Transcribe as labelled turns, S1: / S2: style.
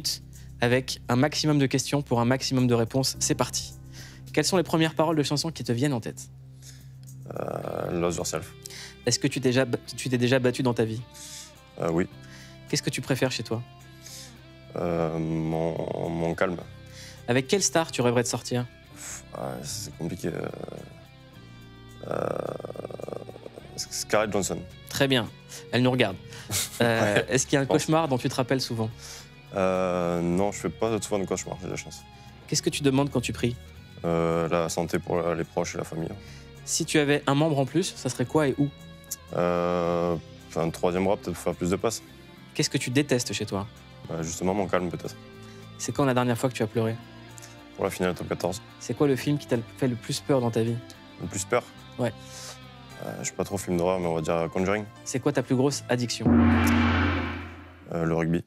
S1: minutes avec un maximum de questions pour un maximum de réponses. C'est parti. Quelles sont les premières paroles de chansons qui te viennent en tête?
S2: Euh, Lose Yourself.
S1: Est-ce que tu t'es déjà, tu t'es déjà battu dans ta vie?
S2: Euh, oui.
S1: Qu'est-ce que tu préfères chez toi?
S2: Euh, mon, mon calme.
S1: Avec quelle star tu rêverais de sortir?
S2: Ah, c'est compliqué. Euh, Scarlett Johnson.
S1: Très bien. Elle nous regarde.
S2: Ouais,
S1: Est-ce qu'il y a un cauchemar dont tu te rappelles souvent?
S2: Euh, non, je fais pas souvent de cauchemar, j'ai de la chance.
S1: Qu'est-ce que tu demandes quand tu pries
S2: Euh, la santé pour les proches et la famille.
S1: Si tu avais un membre en plus, ça serait quoi et où
S2: Euh, un troisième bras, peut-être pour faire plus de passes.
S1: Qu'est-ce que tu détestes chez toi
S2: Euh, justement, mon calme, peut-être.
S1: C'est quand la dernière fois que tu as pleuré
S2: Pour la finale top 14.
S1: C'est quoi le film qui t'a fait le plus peur dans ta vie
S2: Le plus peur
S1: Ouais.
S2: Euh, je suis pas trop film d'horreur, mais on va dire Conjuring.
S1: C'est quoi ta plus grosse addiction
S2: Euh, le rugby.